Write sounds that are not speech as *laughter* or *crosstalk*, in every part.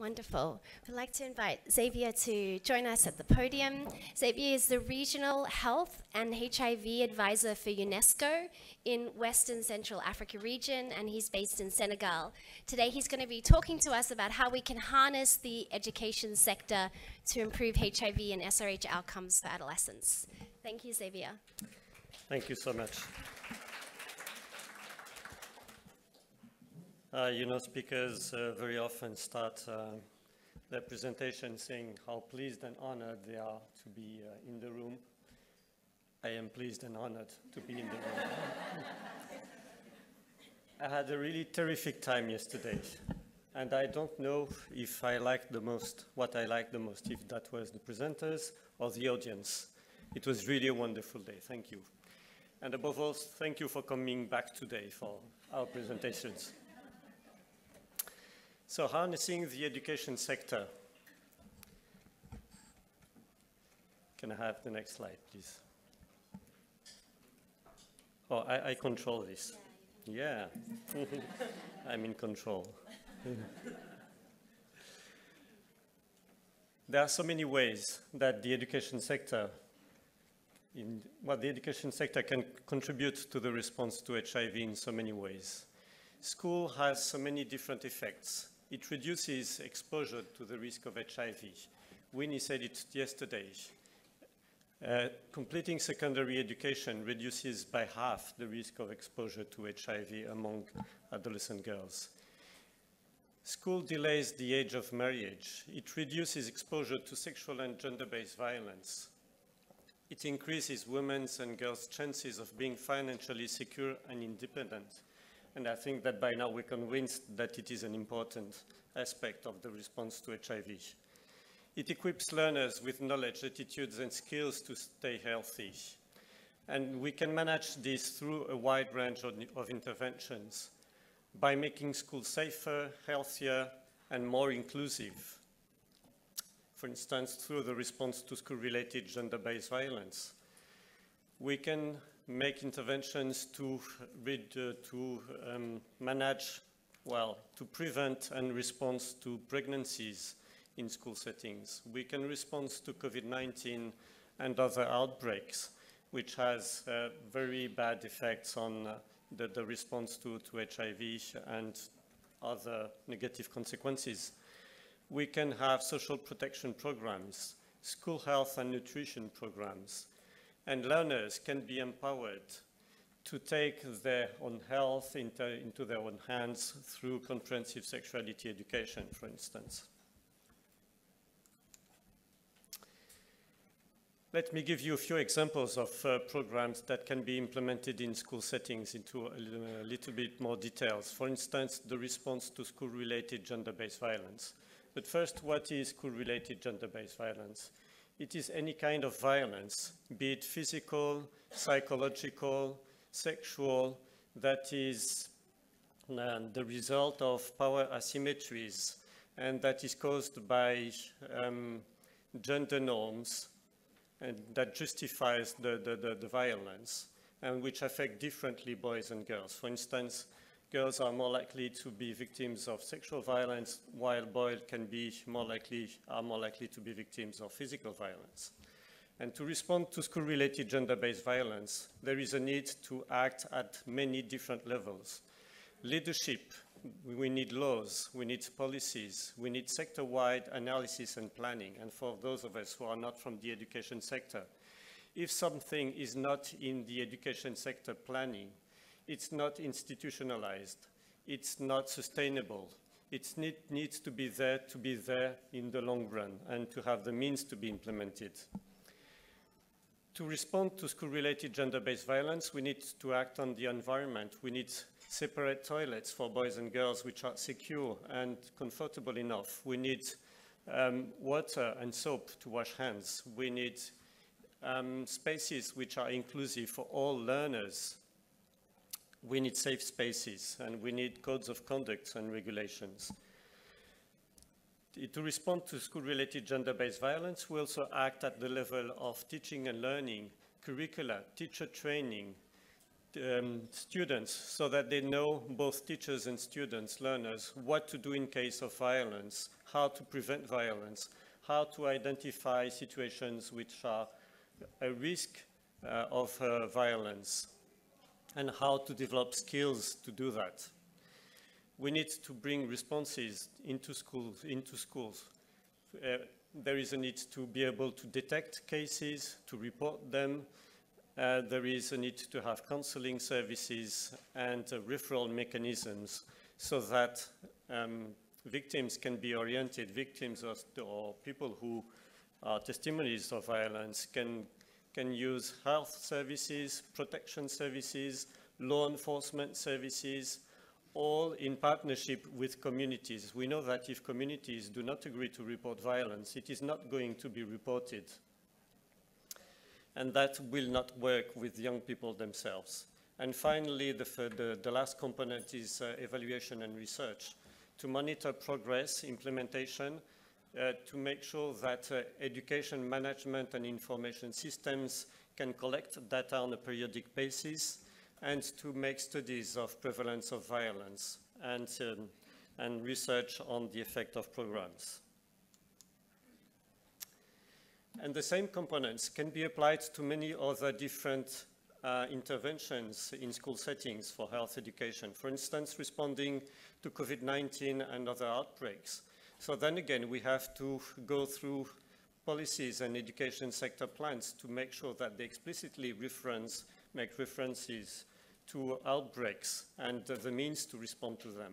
Wonderful. We'd like to invite Xavier to join us at the podium. Xavier is the Regional Health and HIV Advisor for UNESCO in Western Central Africa region, and he's based in Senegal. Today he's going to be talking to us about how we can harness the education sector to improve HIV and SRH outcomes for adolescents. Thank you, Xavier. Thank you so much. Uh, you know, speakers uh, very often start uh, their presentation saying how pleased and honored they are to be uh, in the room. I am pleased and honored to be in the room. *laughs* I had a really terrific time yesterday, and I don't know if I liked the most, what I liked the most, if that was the presenters or the audience. It was really a wonderful day. Thank you. And above all, thank you for coming back today for our presentations. So harnessing the education sector. Can I have the next slide, please? Oh, I, I control this. Yeah, *laughs* I'm in control. *laughs* there are so many ways that the education sector in what well, the education sector can contribute to the response to HIV in so many ways. School has so many different effects it reduces exposure to the risk of HIV. Winnie said it yesterday. Uh, completing secondary education reduces by half the risk of exposure to HIV among adolescent girls. School delays the age of marriage. It reduces exposure to sexual and gender-based violence. It increases women's and girls' chances of being financially secure and independent. And I think that by now we're convinced that it is an important aspect of the response to HIV. It equips learners with knowledge, attitudes, and skills to stay healthy. And we can manage this through a wide range of, of interventions by making schools safer, healthier, and more inclusive. For instance, through the response to school-related gender-based violence. We can make interventions to, uh, to um, manage, well, to prevent and respond to pregnancies in school settings. We can respond to COVID-19 and other outbreaks, which has uh, very bad effects on uh, the, the, response to, to HIV and other negative consequences. We can have social protection programs, school health and nutrition programs, and learners can be empowered to take their own health into, into, their own hands through comprehensive sexuality education, for instance. Let me give you a few examples of uh, programs that can be implemented in school settings into a, a little bit more details. For instance, the response to school-related gender-based violence. But first, what is school-related gender-based violence? It is any kind of violence, be it physical, psychological, sexual, that is uh, the result of power asymmetries and that is caused by um, gender norms and that justifies the, the, the, the violence and which affect differently boys and girls. For instance, girls are more likely to be victims of sexual violence, while boys can be more likely, are more likely to be victims of physical violence. And to respond to school-related gender-based violence, there is a need to act at many different levels. Leadership, we need laws, we need policies, we need sector-wide analysis and planning. And for those of us who are not from the education sector, if something is not in the education sector planning, it's not institutionalized, it's not sustainable. It need, needs to be there to be there in the long run and to have the means to be implemented. To respond to school-related gender-based violence, we need to act on the environment. We need separate toilets for boys and girls which are secure and comfortable enough. We need um, water and soap to wash hands. We need um, spaces which are inclusive for all learners we need safe spaces and we need codes of conduct and regulations. To respond to school-related gender-based violence, we also act at the level of teaching and learning, curricula, teacher training, um, students so that they know, both teachers and students, learners, what to do in case of violence, how to prevent violence, how to identify situations which are a risk uh, of uh, violence, and how to develop skills to do that. We need to bring responses into schools. Into schools. Uh, there is a need to be able to detect cases, to report them, uh, there is a need to have counseling services and uh, referral mechanisms so that um, victims can be oriented, victims or, or, people who are testimonies of violence can, can use health services, protection services, law enforcement services, all in partnership with communities. We know that if communities do not agree to report violence, it is not going to be reported and that will not work with young people themselves. And finally, the, the, the last component is uh, evaluation and research to monitor progress, implementation, uh, to make sure that uh, education management and information systems can collect data on a periodic basis and to make studies of prevalence of violence and, um, and research on the effect of programs. And the same components can be applied to many other different uh, interventions in school settings for health education. For instance, responding to COVID-19 and other outbreaks. So then again, we have to go through policies and education sector plans to make sure that they explicitly reference, make references to outbreaks and uh, the means to respond to them.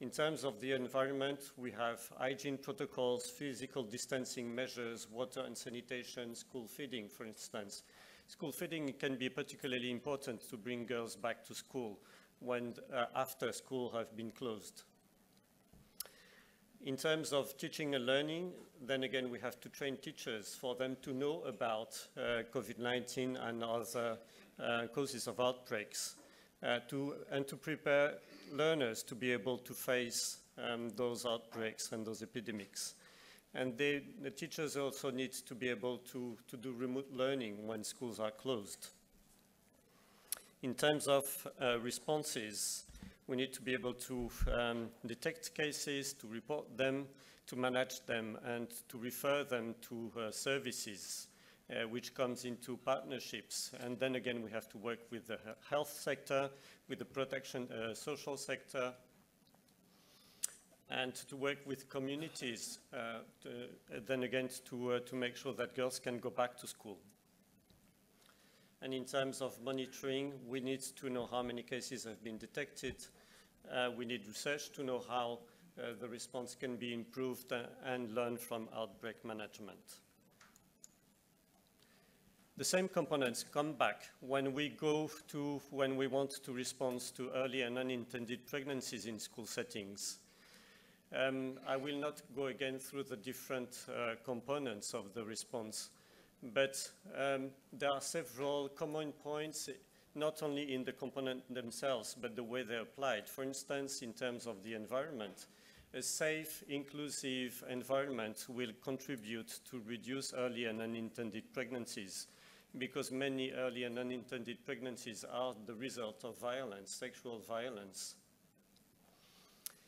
In terms of the environment, we have hygiene protocols, physical distancing measures, water and sanitation, school feeding, for instance. School feeding can be particularly important to bring girls back to school when uh, after school have been closed. In terms of teaching and learning, then again, we have to train teachers for them to know about uh, COVID-19 and other uh, causes of outbreaks uh, to, and to prepare learners to be able to face um, those outbreaks and those epidemics. And they, the teachers also need to be able to, to do remote learning when schools are closed. In terms of uh, responses, we need to be able to um, detect cases, to report them, to manage them, and to refer them to uh, services uh, which comes into partnerships. And then again, we have to work with the health sector, with the protection uh, social sector, and to work with communities, uh, to, uh, then again, to, uh, to make sure that girls can go back to school. And in terms of monitoring, we need to know how many cases have been detected. Uh, we need research to know how the response can be improved and learn from outbreak management. The same components come back when we go to, when we want to respond to early and unintended pregnancies in school settings. Um, I will not go again through the different uh, components of the response, but um, there are several common points, not only in the component themselves, but the way they're applied. For instance, in terms of the environment, a safe, inclusive environment will contribute to reduce early and unintended pregnancies because many early and unintended pregnancies are the result of violence, sexual violence.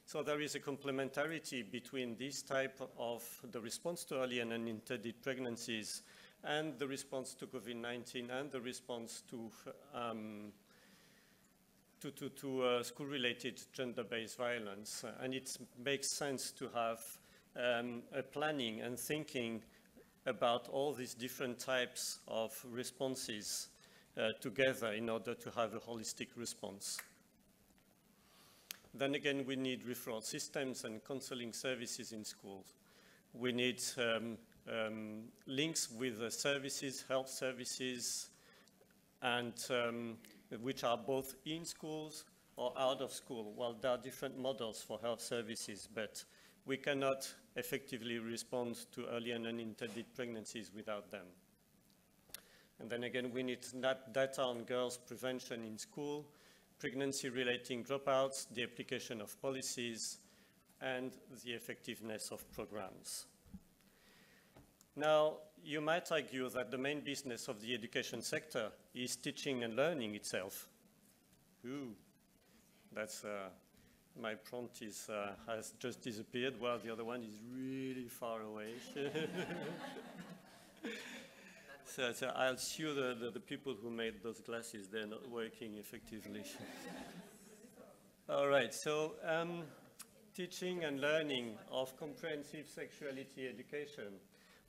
So there is a complementarity between this type of the response to early and unintended pregnancies and the response to COVID-19 and the response to, um, to, to, to uh, school-related gender-based violence. and it makes sense to have um, a planning and thinking about all these different types of responses uh, together in order to have a holistic response. Then again, we need referral systems and counseling services in schools. We need um, um, links with the services, health services, and um, which are both in schools or out of school. Well, there are different models for health services, but we cannot effectively respond to early and unintended pregnancies without them. And then again, we need data on girls' prevention in school, pregnancy-relating dropouts, the application of policies, and the effectiveness of programs. Now, you might argue that the main business of the education sector is teaching and learning itself. Ooh, that's, uh, my prompt is, uh, has just disappeared while the other one is really far away. *laughs* so, so, I'll sue the, the, the, people who made those glasses, they're not working effectively. *laughs* All right, so um, teaching and learning of comprehensive sexuality education.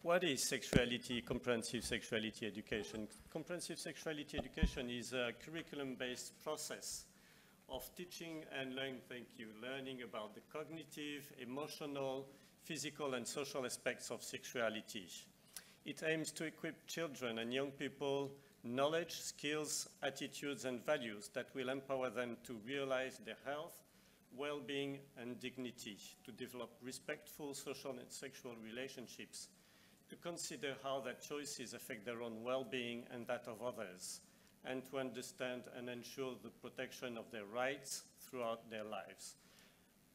What is sexuality, comprehensive sexuality education? Comprehensive sexuality education is a curriculum-based process of teaching and learning, thank you, learning about the cognitive, emotional, physical and social aspects of sexuality. It aims to equip children and young people knowledge, skills, attitudes and values that will empower them to realize their health, well-being and dignity, to develop respectful social and sexual relationships, to consider how their choices affect their own well-being and that of others, and to understand and ensure the protection of their rights throughout their lives.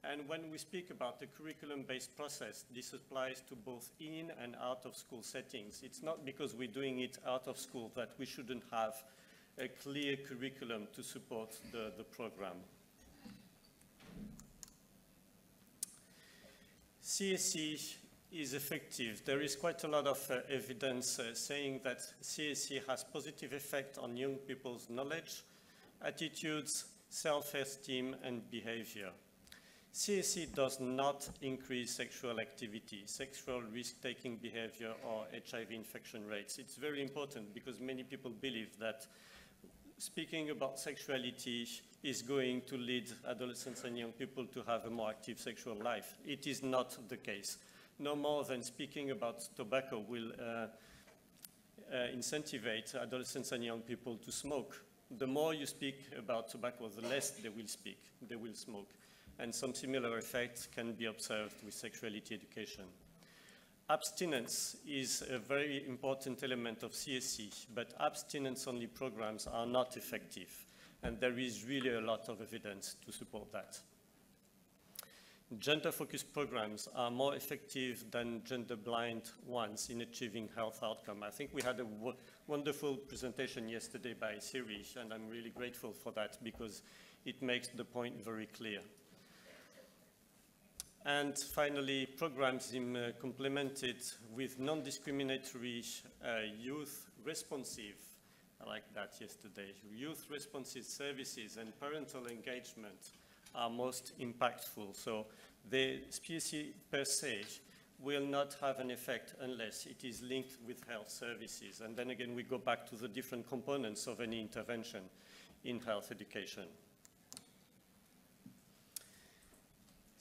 And when we speak about the curriculum-based process, this applies to both in and out of school settings. It's not because we're doing it out of school that we shouldn't have a clear curriculum to support the, the program. CSE is effective. There is quite a lot of uh, evidence uh, saying that CSE has positive effect on young people's knowledge, attitudes, self-esteem, and behavior. CSE does not increase sexual activity, sexual risk-taking behavior, or HIV infection rates. It's very important because many people believe that speaking about sexuality is going to lead adolescents and young people to have a more active sexual life. It is not the case no more than speaking about tobacco will uh, uh, incentivize adolescents and young people to smoke. The more you speak about tobacco, the less they will speak, they will smoke. And some similar effects can be observed with sexuality education. Abstinence is a very important element of CSE, but abstinence-only programs are not effective. And there is really a lot of evidence to support that gender-focused programs are more effective than gender-blind ones in achieving health outcome. I think we had a wonderful presentation yesterday by Siri, and I'm really grateful for that because it makes the point very clear. And finally, programs uh, complemented with non-discriminatory uh, youth responsive, I like that yesterday, youth responsive services and parental engagement are most impactful. So the CSE per se will not have an effect unless it is linked with health services. And then again, we go back to the different components of any intervention in health education.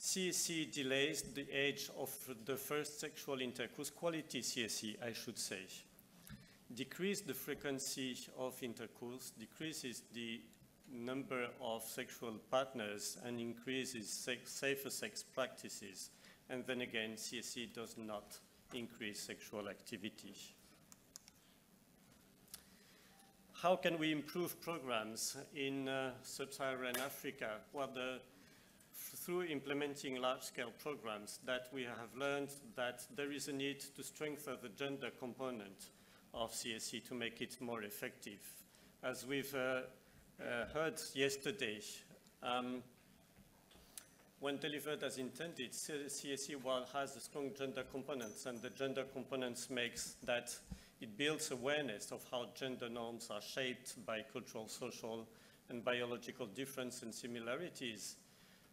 CSE delays the age of the first sexual intercourse, quality CSE, I should say. Decrease the frequency of intercourse, decreases the number of sexual partners and increases sex, safer sex practices. And then again, CSE does not increase sexual activity. How can we improve programs in uh, sub-Saharan Africa? Well, the, through implementing large-scale programs that we have learned that there is a need to strengthen the gender component of CSE to make it more effective. As we've uh, heard yesterday, um, when delivered as intended, CSE while has a strong gender components, and the gender components makes that it builds awareness of how gender norms are shaped by cultural, social, and biological difference and similarities.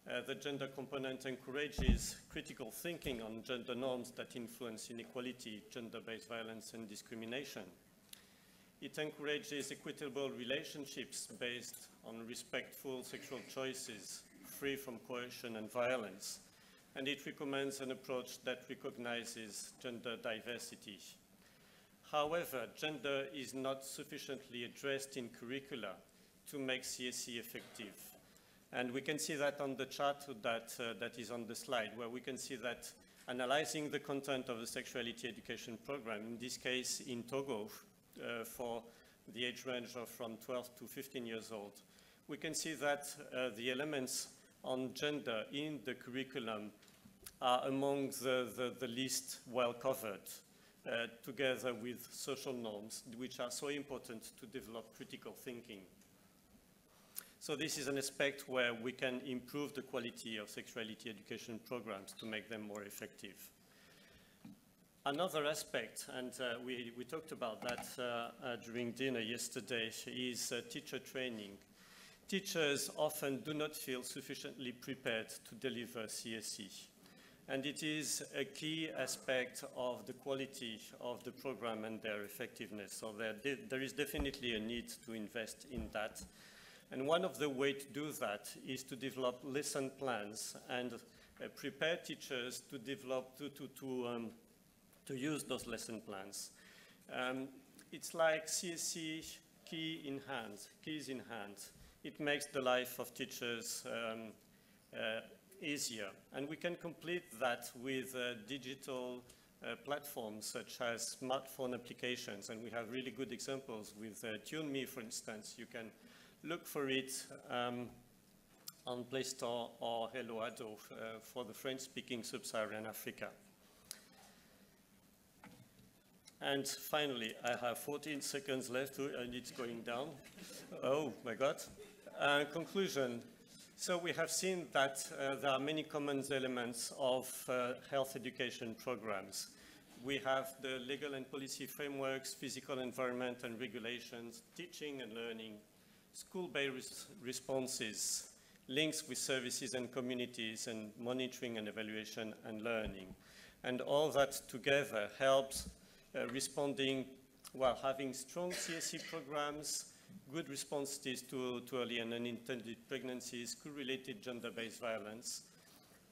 Uh, the gender component encourages critical thinking on gender norms that influence inequality, gender-based violence, and discrimination. It encourages equitable relationships based on respectful sexual choices, free from coercion and violence. And it recommends an approach that recognizes gender diversity. However, gender is not sufficiently addressed in curricula to make CSE effective. And we can see that on the chart that, uh, that is on the slide, where we can see that analyzing the content of the sexuality education program, in this case in Togo, uh, for the age range of from 12 to 15 years old. We can see that uh, the elements on gender in the curriculum are among the, the, the least well covered, uh, together with social norms, which are so important to develop critical thinking. So this is an aspect where we can improve the quality of sexuality education programs to make them more effective. Another aspect, and uh, we, we talked about that uh, uh, during dinner yesterday, is uh, teacher training. Teachers often do not feel sufficiently prepared to deliver CSE. And it is a key aspect of the quality of the program and their effectiveness. So there, there is definitely a need to invest in that. And one of the ways to do that is to develop lesson plans and uh, prepare teachers to develop, to, to, to, um, to use those lesson plans. Um, it's like CSE key in hand, keys in hand. It makes the life of teachers um, uh, easier. And we can complete that with uh, digital uh, platforms such as smartphone applications. And we have really good examples with uh, TuneMe, for instance. You can look for it um, on Play Store or Hello Ado uh, for the French-speaking sub-Saharan Africa. And finally, I have 14 seconds left and it's going down. oh my God. Uh, conclusion. So we have seen that uh, there are many common elements of uh, health education programs. We have the legal and policy frameworks, physical environment and regulations, teaching and learning, school-based responses, links with services and communities, and monitoring and evaluation and learning. And all that together helps responding while having strong CSE programs, good responses to, to early and unintended pregnancies, school-related gender-based violence,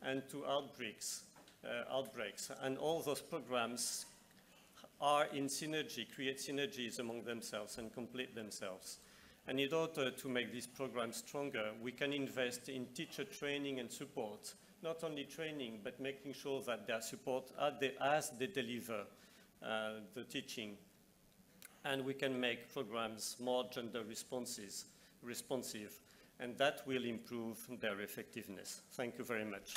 and to outbreaks, uh, outbreaks. And all those programs are in synergy, create synergies among themselves and complete themselves. And in order to make these programs stronger, we can invest in teacher training and support, not only training, but making sure that their support as they, as they deliver uh, Uh, the teaching. And we can make programs more gender responses, responsive, and that will improve their effectiveness. Thank you very much.